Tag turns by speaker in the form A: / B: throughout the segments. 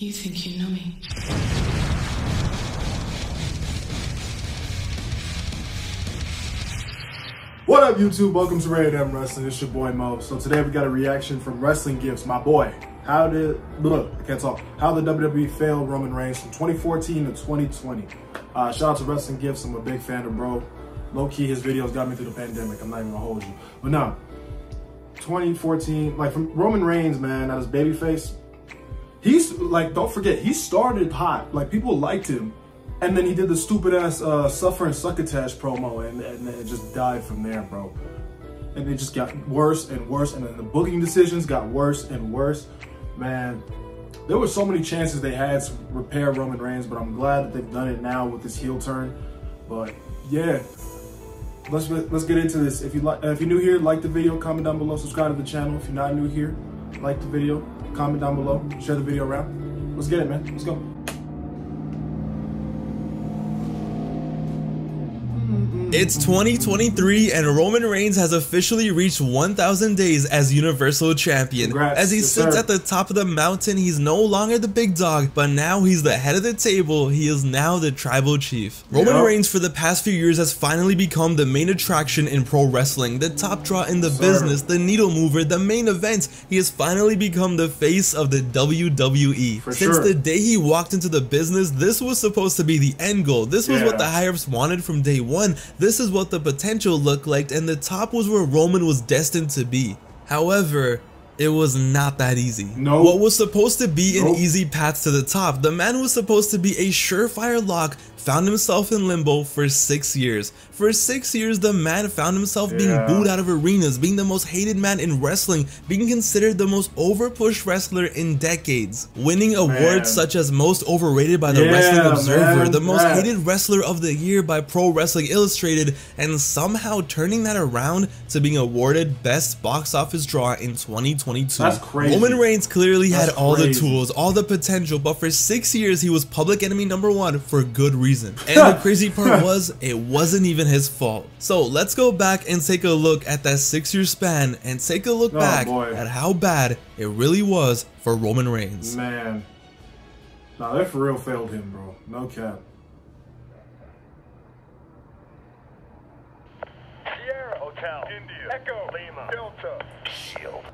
A: You think you know me?
B: What up, YouTube? Welcome to Rated M Wrestling. It's your boy Mo. So today we got a reaction from Wrestling Gifts. My boy, how did look? I can't talk. How the WWE failed Roman Reigns from 2014 to 2020. Uh, shout out to Wrestling Gifts. I'm a big fan of bro. Low key, his videos got me through the pandemic. I'm not even gonna hold you. But now, 2014, like from Roman Reigns, man, at his babyface, he's like, don't forget, he started hot. Like people liked him and then he did the stupid ass uh, Suffer and Succotash promo, and, and it just died from there, bro. And it just got worse and worse, and then the booking decisions got worse and worse. Man, there were so many chances they had to repair Roman Reigns, but I'm glad that they've done it now with this heel turn. But yeah, let's let's get into this. If you like, if you're new here, like the video, comment down below, subscribe to the channel. If you're not new here, like the video, comment down below, share the video around. Let's get it, man. Let's go.
C: It's 2023 and Roman Reigns has officially reached 1,000 days as Universal Champion.
B: Congrats,
C: as he sits
B: sir.
C: at the top of the mountain, he's no longer the big dog, but now he's the head of the table. He is now the tribal chief. Roman
B: Yep.
C: Reigns for the past few years has finally become the main attraction in pro wrestling, the top draw in the
B: Sir.
C: business, the needle mover, the main event. He has finally become the face of the WWE.
B: For
C: Since
B: sure.
C: the day he walked into the business, this was supposed to be the end goal. This was what the higher ups wanted from day one. This is what the potential looked like, and the top was where Roman was destined to be. However, it was not that easy.
B: Nope.
C: What was supposed to be an easy path to the top, the man was supposed to be a surefire lock, found himself in limbo for six years. For six years, the man found himself being booed out of arenas, being the most hated man in wrestling, being considered the most overpushed wrestler in decades, winning awards such as most overrated by the
B: Yeah,
C: Wrestling Observer,
B: man,
C: the most
B: that.
C: hated wrestler of the year by Pro Wrestling Illustrated, and somehow turning that around to being awarded best box office draw in 2022.
B: That's crazy.
C: Roman Reigns clearly had
B: That's
C: all the tools, all the potential, but for six years he was public enemy number one for good reason. And the crazy part was, it wasn't even his fault. So let's go back and take a look at that six year span and take a look
B: Oh,
C: back
B: boy.
C: at how bad it really was for Roman Reigns.
B: Man. Nah, they for real failed him, bro. No cap.
D: Sierra Hotel, India, Echo, Lima, Delta, Shield.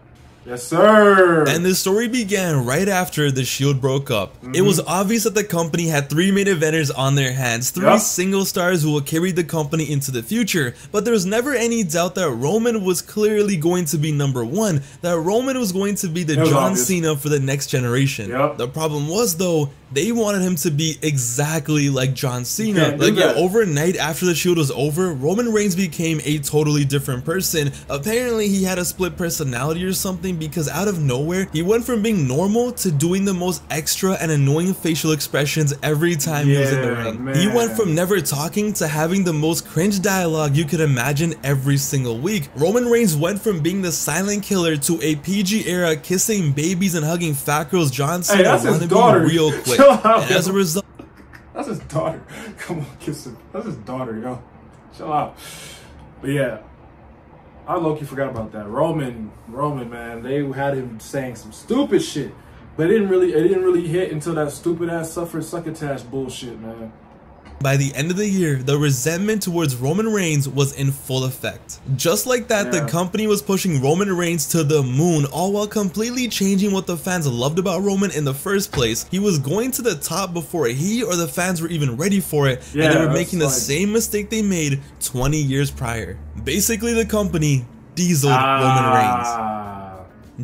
B: Yes, sir.
C: And the story began right after the Shield broke up. It was mm-hmm. obvious that the company had three main eventers on their hands, three
B: Yep.
C: single stars who will carry the company into the future. But there was never any doubt that Roman was clearly going to be number one, that Roman was going to be the John
B: obvious.
C: Cena for the next generation.
B: Yep.
C: The problem was though, they wanted him to be exactly like John Cena. Like yeah, overnight after the Shield was over, Roman Reigns became a totally different person. Apparently, he had a split personality or something because out of nowhere, he went from being normal to doing the most extra and annoying facial expressions every time he was in the
B: Yeah,
C: ring. He went from never talking to having the most cringe dialogue you could imagine every single week. Roman Reigns went from being the silent killer to a PG era kissing babies and hugging fat girls John Cena
B: that's his
C: wanted to
B: daughter.
C: be real quick. As a result,
B: That's his daughter. Come on, kiss him. That's his daughter, yo. Chill out. But yeah, I low-key forgot about that. Roman, Roman, man, they had him saying some stupid shit. But it didn't really it didn't really hit until that stupid ass suffer succotash bullshit, man.
C: By the end of the year, the resentment towards Roman Reigns was in full effect. Just like that,
B: Yeah.
C: the company was pushing Roman Reigns to the moon, all while completely changing what the fans loved about Roman in the first place. He was going to the top before he or the fans were even ready for it,
B: Yeah,
C: and they were making the
B: like-
C: same mistake they made 20 years prior. Basically, the company dieseled Roman Reigns.
B: Ah.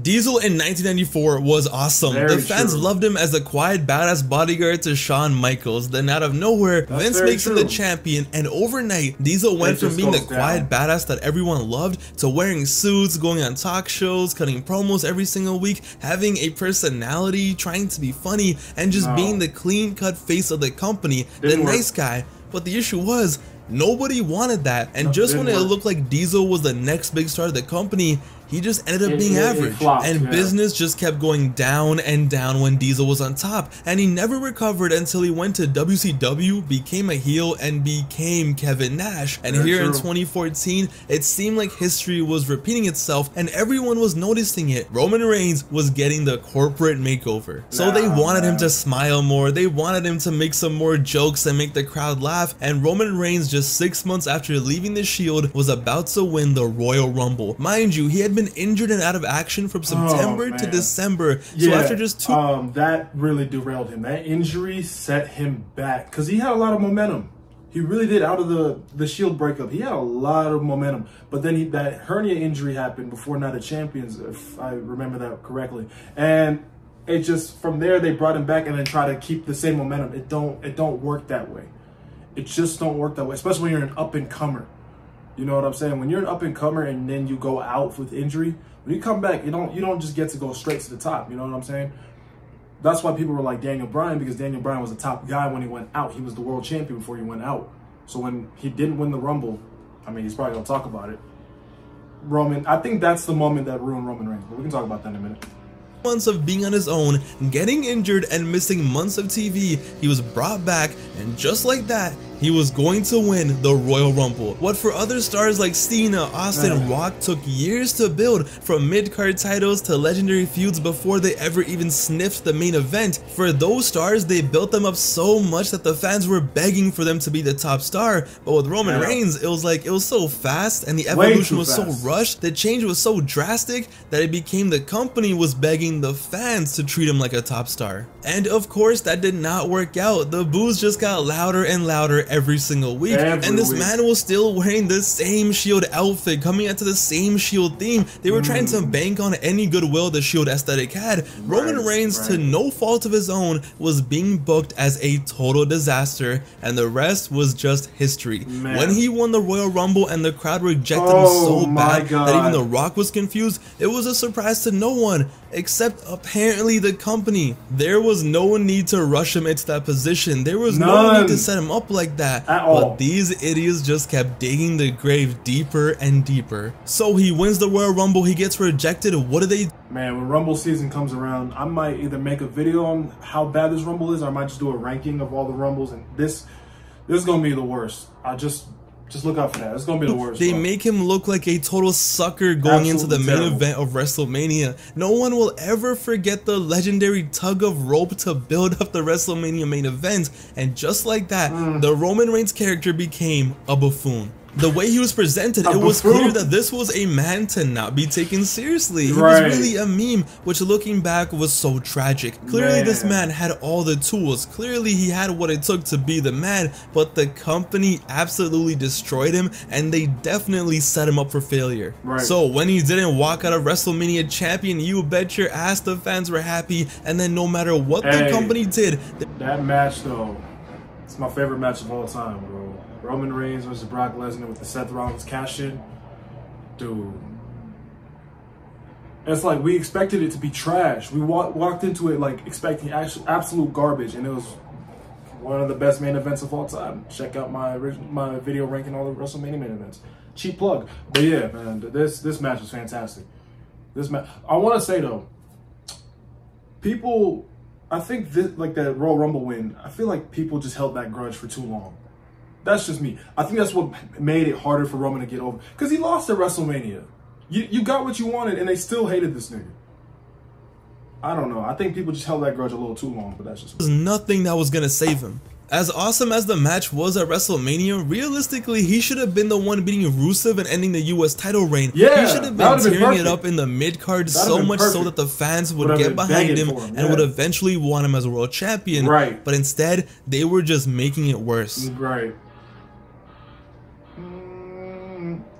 C: Diesel in 1994 was awesome.
B: Very
C: the fans
B: true.
C: loved him as a quiet, badass bodyguard to Shawn Michaels. Then, out of nowhere,
B: That's
C: Vince makes him the champion, and overnight, Diesel went from being the
B: goes
C: quiet badass that everyone loved to wearing suits, going on talk shows, cutting promos every single week, having a personality, trying to be funny, and just
B: No.
C: being the clean cut face of the company, the
B: Didn't work.
C: nice guy. But the issue was, nobody wanted that. And
B: No,
C: just when
B: didn't
C: it looked like Diesel was the next big star of the company, he just ended up
B: It-
C: being
B: it- it
C: average.
B: flopped,
C: and
B: yeah.
C: business just kept going down and down when Diesel was on top. And he never recovered until he went to WCW, became a heel, and became Kevin Nash. And
B: Very
C: here in 2014, it seemed like history was repeating itself and everyone was noticing it. Roman Reigns was getting the corporate makeover. So they
B: Nah,
C: wanted him to smile more, they wanted him to make some more jokes and make the crowd laugh. And Roman Reigns, just six months after leaving the Shield, was about to win the Royal Rumble. Mind you, he had been injured and out of action from September to
B: Oh, man.
C: December. So after just two
B: um, that really derailed him. That injury set him back because he had a lot of momentum. He really did. Out of the the Shield breakup, he had a lot of momentum. But then he, that hernia injury happened before Night of Champions, if I remember that correctly. And it just from there they brought him back and then try to keep the same momentum. It don't it don't work that way. It just don't work that way, especially when you're an up and comer. You know what I'm saying? When you're an up and comer and then you go out with injury, when you come back, you don't you don't just get to go straight to the top. You know what I'm saying? That's why people were like Daniel Bryan because Daniel Bryan was a top guy when he went out. He was the world champion before he went out. So when he didn't win the Rumble, I mean, he's probably gonna talk about it. Roman, I think that's the moment that ruined Roman Reigns. But we can talk about that in a minute.
C: months of being on his own, getting injured, and missing months of TV, he was brought back, and just like that, he was going to win the Royal Rumble. What for other stars like Cena, Austin. Rock took years to build, from mid-card titles to legendary feuds before they ever even sniffed the main event. For those stars, they built them up so much that the fans were begging for them to be the top star. But with Roman. Reigns, it was like it was so fast, and the evolution was so
B: fast.
C: rushed. The change was so drastic that it became the company was begging the fans to treat him like a top star. And of course, that did not work out. The boos just got louder and louder every single week.
B: Every
C: and this
B: week.
C: man was still wearing the same Shield outfit, coming out to the same Shield theme. They were trying to bank on any goodwill the Shield aesthetic had. Roman
B: Mm. Right,
C: Reigns, to no fault of his own, was being booked as a total disaster, and the rest was just history.
B: Man.
C: When he won the Royal Rumble and the crowd rejected
B: Oh
C: him so
B: my
C: bad that even the Rock was confused, it was a surprise to no one except apparently the company. There was no need to rush him into that position. There was no need to set him up like that.
B: At
C: but
B: all.
C: these idiots just kept digging the grave deeper and deeper. So he wins the Royal Rumble, he gets rejected. What do they
B: Man, when Rumble season comes around, I might either make a video on how bad this Rumble is, or I might just do a ranking of all the Rumbles. And this, this is gonna be the worst. I just, just look out for that. It's gonna be the worst.
C: They
B: bro.
C: make him look like a total sucker going into the
B: Absolutely
C: main
B: terrible.
C: event of WrestleMania. No one will ever forget the legendary tug of rope to build up the WrestleMania main event. And just like that,
B: Mm.
C: the Roman Reigns character became a buffoon. The way he was presented, it was clear that this was a man to not be taken seriously. He
B: Right.
C: was really a meme, which looking back was so tragic. Clearly, this
B: Man.
C: man had all the tools. Clearly, he had what it took to be the man, but the company absolutely destroyed him and they definitely set him up for failure.
B: Right.
C: So, when he didn't walk out of WrestleMania champion, you bet your ass the fans were happy. And then, no matter what the company did,
B: That match though, it's my favorite match of all time, bro. Roman Reigns versus Brock Lesnar with the Seth Rollins cash in, dude. It's like we expected it to be trash. We wa- walked into it like expecting actual, absolute garbage, and it was one of the best main events of all time. Check out my original, my video ranking all the WrestleMania main events. Cheap plug, but yeah, man, this this match was fantastic. This match, I want to say though, people, I think this, like that Royal Rumble win, I feel like people just held that grudge for too long. That's just me. I think that's what made it harder for Roman to get over because he lost at WrestleMania. You you got what you wanted, and they still hated this nigga. I don't know. I think people just held that grudge a little too long, but that's just.
C: was nothing that was gonna save him. As awesome as the match was at WrestleMania, realistically, he should have been the one beating Rusev and ending the US title reign.
B: Yeah,
C: he should have been
B: would've been
C: tearing it up in the mid card so much so that the fans would
B: Would
C: get behind him
B: him,
C: and would eventually want him as a world champion.
B: Right.
C: But instead, they were just making it worse.
B: Right.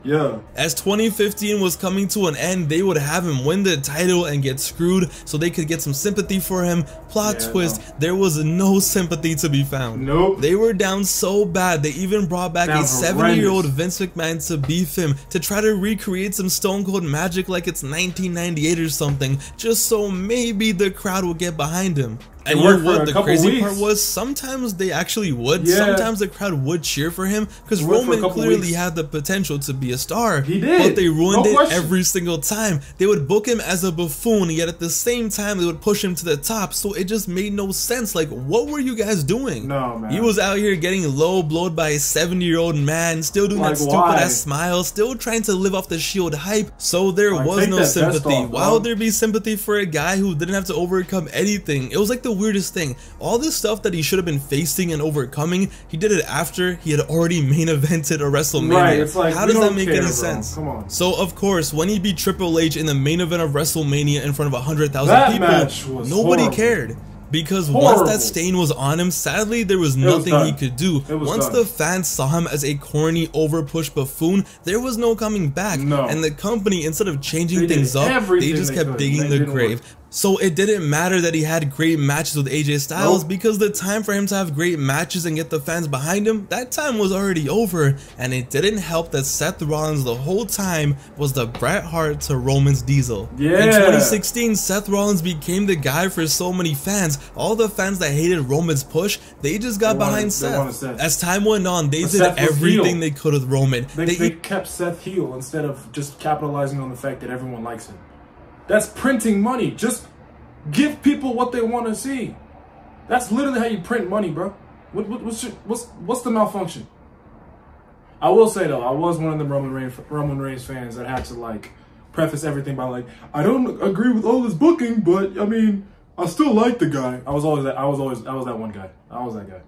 B: Yeah.
C: As 2015 was coming to an end, they would have him win the title and get screwed so they could get some sympathy for him. Plot
B: Yeah,
C: twist,
B: no.
C: there was no sympathy to be found.
B: Nope.
C: They were down so bad, they even brought back
B: Down
C: a 70 year old. Vince McMahon to beef him to try to recreate some Stone Cold magic like it's 1998 or something, just so maybe the crowd would get behind him. And you know what the crazy
B: weeks.
C: part was? Sometimes they actually would.
B: Yeah.
C: Sometimes the crowd would cheer for him because
B: It worked for a
C: Roman clearly
B: weeks.
C: had the potential to be a star.
B: He did.
C: But they ruined
B: No
C: it
B: question.
C: every single time. They would book him as a buffoon, yet at the same time they would push him to the top. So it just made no sense. Like, what were you guys doing?
B: No, man.
C: He was out here getting low blowed by a 70 year old man, still doing
B: Like,
C: that stupid
B: why?
C: ass smile, still trying to live off the shield hype. So there
B: Like,
C: was no sympathy.
B: off,
C: Why would there be sympathy for a guy who didn't have to overcome anything? It was like the weirdest thing. All this stuff that he should have been facing and overcoming, he did it after he had already main evented a WrestleMania.
B: Right, it's like,
C: How does that make
B: care,
C: any
B: bro.
C: sense?
B: Come on.
C: So of course, when he beat Triple H in the main event of WrestleMania in front of 100,000 people,
B: was
C: nobody
B: horrible.
C: cared. Because
B: Horrible.
C: once that stain was on him, sadly there was
B: was
C: nothing he could do. Once
B: done.
C: the fans saw him as a corny, overpushed buffoon, there was no coming back.
B: No.
C: And the company, instead of changing
B: They
C: things up, they just
B: they
C: kept
B: could.
C: digging
B: They
C: the grave.
B: work.
C: So it didn't matter that he had great matches with AJ Styles
B: Nope.
C: because the time for him to have great matches and get the fans behind him, that time was already over. And it didn't help that Seth Rollins the whole time was the Bret Hart to Roman's Diesel.
B: Yeah.
C: In 2016, Seth Rollins became the guy for so many fans. All the fans that hated Roman's push, they just got
B: They
C: behind Seth.
B: Seth.
C: As time went on, they
B: But
C: did everything they could with Roman.
B: They,
C: They-
B: they kept Seth heel instead of just capitalizing on the fact that everyone likes him. That's printing money. Just give people what they want to see. That's literally how you print money, bro. What, what, what's, your, what's what's the malfunction? I will say though, I was one of the Roman Reigns Roman Reigns fans that had to like preface everything by like, I don't agree with all this booking, but I mean, I still like the guy. I was always that. I was always I was that one guy. I was that guy.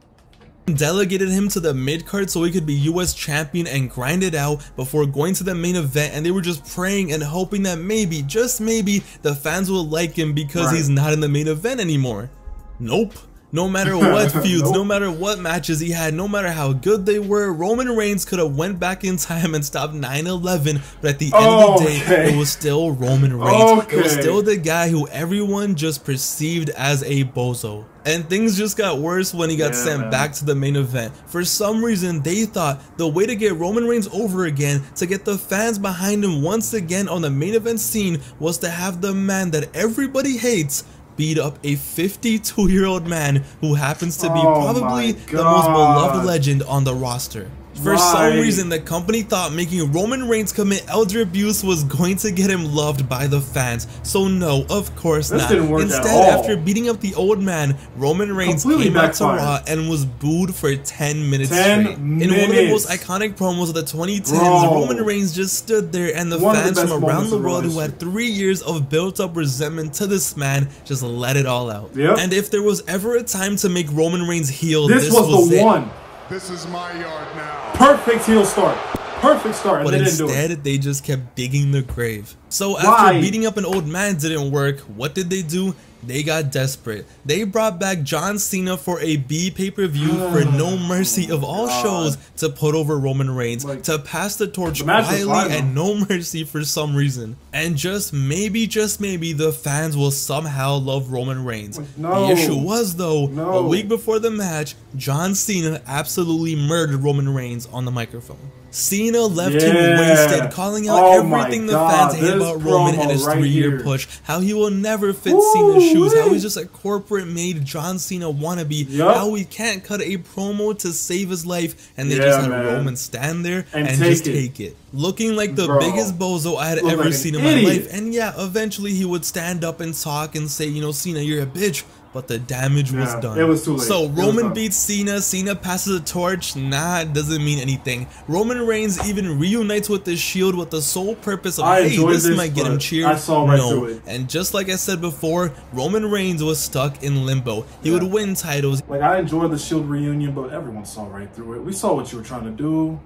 C: Delegated him to the mid card so he could be US champion and grind it out before going to the main event and they were just praying and hoping that maybe, just maybe, the fans will like him because
B: Right.
C: he's not in the main event anymore. Nope. No matter what feuds, no matter what matches he had, no matter how good they were, Roman Reigns could have went back in time and stopped 9-11, but at the end of the day,
B: Okay.
C: it was still Roman Reigns. It was still the guy who everyone just perceived as a bozo. And things just got worse when he got
B: Yeah,
C: sent
B: man.
C: back to the main event. For some reason, they thought the way to get Roman Reigns over again, to get the fans behind him once again on the main event scene, was to have the man that everybody hates beat up a 52 year old man who happens to be
B: Oh
C: probably the most beloved legend on the roster. For some reason, the company thought making Roman Reigns commit elder abuse was going to get him loved by the fans. So no, of course
B: This
C: not.
B: didn't work at
C: Instead, after beating up the old man, Roman Reigns
B: Completely
C: came out to
B: backfired.
C: Raw and was booed for 10 minutes
B: 10
C: straight. In one of the most iconic promos of the 2010s,
B: Bro.
C: Roman Reigns just stood there and the
B: One of the
C: fans from around the world who had three years of built-up resentment to this man just let it all out.
B: Yep.
C: And if there was ever a time to make Roman Reigns heel,
B: This,
C: this,
B: was, the
C: it.
B: one.
D: This is my yard now.
B: Perfect heel start. Perfect start.
C: But
B: they didn't do it.
C: instead, they just kept digging the grave. So after
B: Why?
C: beating up an old man didn't work, what did they do? They got desperate. They brought back John Cena for a B pay-per-view for no mercy of all
B: God.
C: shows to put over Roman Reigns,
B: Like,
C: to pass the torch
B: the
C: quietly and no mercy for some reason. And just maybe, just maybe, the fans will somehow love Roman Reigns.
B: No.
C: The issue was though, a week before the match, John Cena absolutely murdered Roman Reigns on the microphone. Cena left him wasted, calling out
B: Oh
C: everything the
B: God,
C: fans hate about Roman and his
B: right
C: three-year
B: here.
C: push. How he will never fit
B: Woo,
C: Cena's shoes. How he's just a corporate-made John Cena wannabe.
B: Yup.
C: How he can't cut a promo to save his life, and they
B: Yeah,
C: just had
B: man.
C: Roman stand there
B: And
C: and,
B: take
C: just
B: it.
C: take it, looking like the
B: Bro.
C: biggest bozo I had
B: Looked
C: ever
B: like
C: seen in my life. And yeah, eventually he would stand up and talk and say, you know, Cena, you're a bitch. But the damage was done.
B: it was too late.
C: So Roman beats Cena. Cena passes the torch. Nah, it doesn't mean anything. Roman Reigns even reunites with the Shield with the sole purpose of,
B: I
C: hey, this,
B: this,
C: might get him cheered.
B: I saw right
C: no.
B: through it.
C: And just like I said before, Roman Reigns was stuck in limbo. He would win titles.
B: Like I enjoyed the Shield reunion, but everyone saw right through it. We saw what you were trying to do.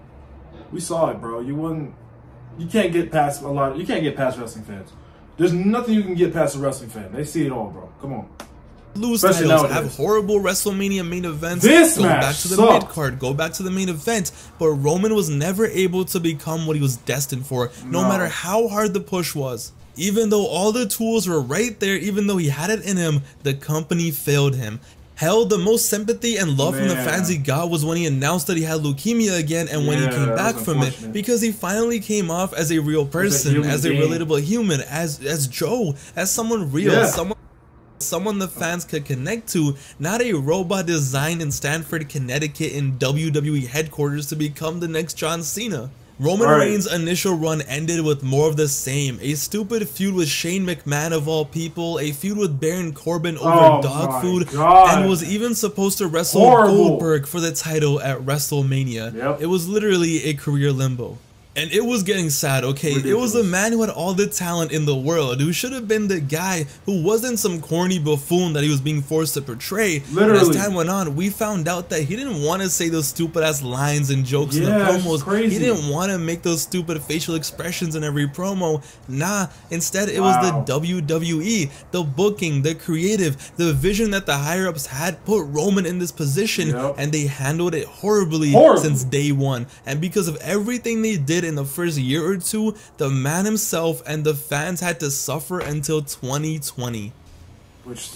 B: We saw it, bro. You wouldn't. You can't get past a lot. You can't get past wrestling fans. There's nothing you can get past a wrestling fan. They see it all, bro. Come on.
C: Lose
B: Especially
C: titles,
B: nowadays.
C: have horrible WrestleMania main events,
B: This
C: go back to the
B: sucked.
C: mid card, go back to the main event. But Roman was never able to become what he was destined for, no,
B: No.
C: matter how hard the push was. Even though all the tools were right there, even though he had it in him, the company failed him. Hell, the most sympathy and love from the fans he got was when he announced that he had leukemia again and when he came back from it because he finally came off as a real person,
B: human
C: as a
B: being.
C: relatable human, as as Joe, as someone real,
B: Yeah.
C: someone someone the fans could connect to, not a robot designed in Stamford, Connecticut in WWE headquarters to become the next John Cena. Roman
B: Right.
C: Reigns' initial run ended with more of the same. A stupid feud with Shane McMahon of all people, a feud with Baron Corbin over
B: Oh
C: dog food,
B: God.
C: and was even supposed to wrestle
B: Horrible.
C: Goldberg for the title at WrestleMania.
B: Yep.
C: It was literally a career limbo. And it was getting sad, okay? It was a man who had all the talent in the world, who should have been the guy who wasn't some corny buffoon that he was being forced to portray.
B: Literally.
C: as time went on, we found out that he didn't want to say those stupid ass lines and jokes in the promos.
B: crazy.
C: He didn't want to make those stupid facial expressions in every promo. Nah, instead it
B: Wow.
C: was the WWE, the booking, the creative, the vision that the higher ups had put Roman in this position,
B: Yep.
C: and they handled it horribly
B: Horrible.
C: since day one. And because of everything they did in the first year or two, the man himself and the fans had to suffer until 2020.
B: Which,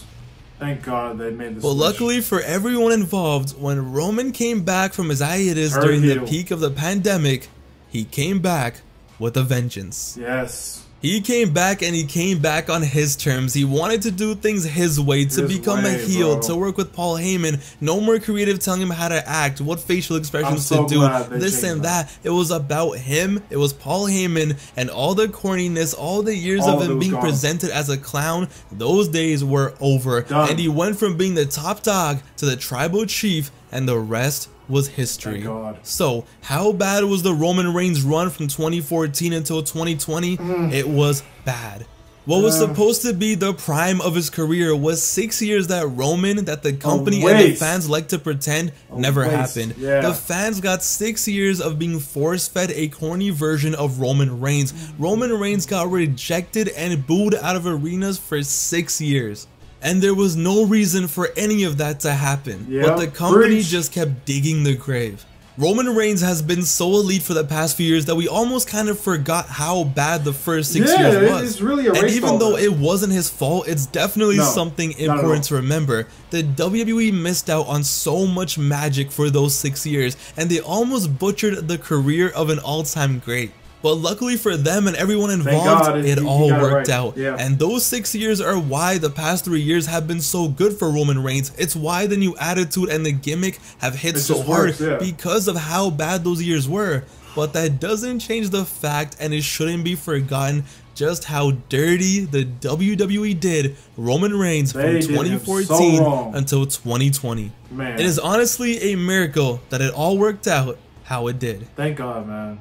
B: thank God they made this.
C: But
B: switch.
C: luckily for everyone involved, when Roman came back from his hiatus during the peak of the pandemic, he came back with a vengeance.
B: yes,
C: He came back and he came back on his terms. He wanted to do things his way, to
B: His
C: become a heel,
B: bro.
C: to work with Paul Heyman. No more creative telling him how to act, what facial expressions
B: so
C: to do, this and
B: that.
C: that. It was about him. It was Paul Heyman and all the corniness, all the years
B: All
C: of
B: of
C: him being
B: gone.
C: presented as a clown. Those days were over.
B: Done.
C: And he went from being the top dog to the tribal chief, and the rest was history. So, how bad was the Roman Reigns run from 2014 until 2020?
B: Mm.
C: It was bad. What was supposed to be the prime of his career was six years that Roman, that the company and the fans like to pretend never
B: waste,
C: happened.
B: yeah.
C: The fans got six years of being force fed a corny version of Roman Reigns. Roman Reigns got rejected and booed out of arenas for six years. And there was no reason for any of that to happen.
B: Yeah,
C: but the company
B: preach.
C: just kept digging the grave. Roman Reigns has been so elite for the past few years that we almost kind of forgot how bad the first six
B: Yeah,
C: years was.
B: it's really
C: and even though it wasn't his fault, it's definitely
B: No,
C: something
B: not at all.
C: important to remember. The WWE missed out on so much magic for those six years, and they almost butchered the career of an all-time great. But luckily for them and everyone involved, it
B: you- you
C: all
B: it
C: worked
B: right.
C: out.
B: Yeah.
C: And those six years are why the past three years have been so good for Roman Reigns. It's why the new attitude and the gimmick have hit
B: It
C: so hard
B: works, yeah.
C: because of how bad those years were. But that doesn't change the fact, and it shouldn't be forgotten, just how dirty the WWE did Roman Reigns
B: They
C: from
B: did him so
C: 2014 until 2020.
B: Man.
C: It is honestly a miracle that it all worked out how it did.
B: Thank God, man.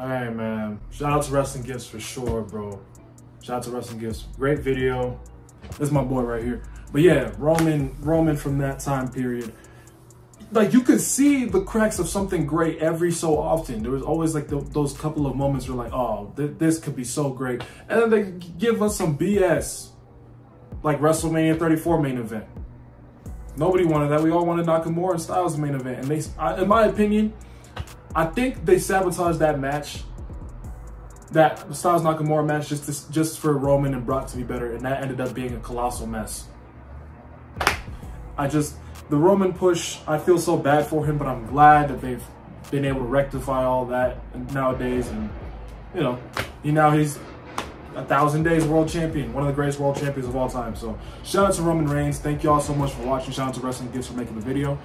B: Alright, man. Shout out to Wrestling Gifts for sure, bro. Shout out to Wrestling Gifts. Great video. This is my boy right here. But yeah, Roman, Roman from that time period. Like you could see the cracks of something great every so often. There was always like tho- those couple of moments where like, oh, th- this could be so great, and then they give us some BS, like WrestleMania 34 main event. Nobody wanted that. We all wanted Nakamura and Styles main event, and they, I, in my opinion, I think they sabotaged that match, that Styles Nakamura match, just to, just for Roman and Brock to be better, and that ended up being a colossal mess. I just the Roman push. I feel so bad for him, but I'm glad that they've been able to rectify all that nowadays, and you know, he now he's a thousand days world champion, one of the greatest world champions of all time. So shout out to Roman Reigns. Thank you all so much for watching. Shout out to Wrestling Gifts for making the video.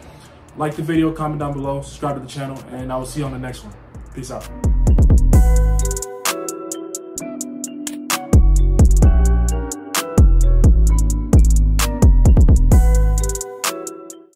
B: Like the video, comment down below, subscribe to the channel, and I will see you on the next one. Peace out.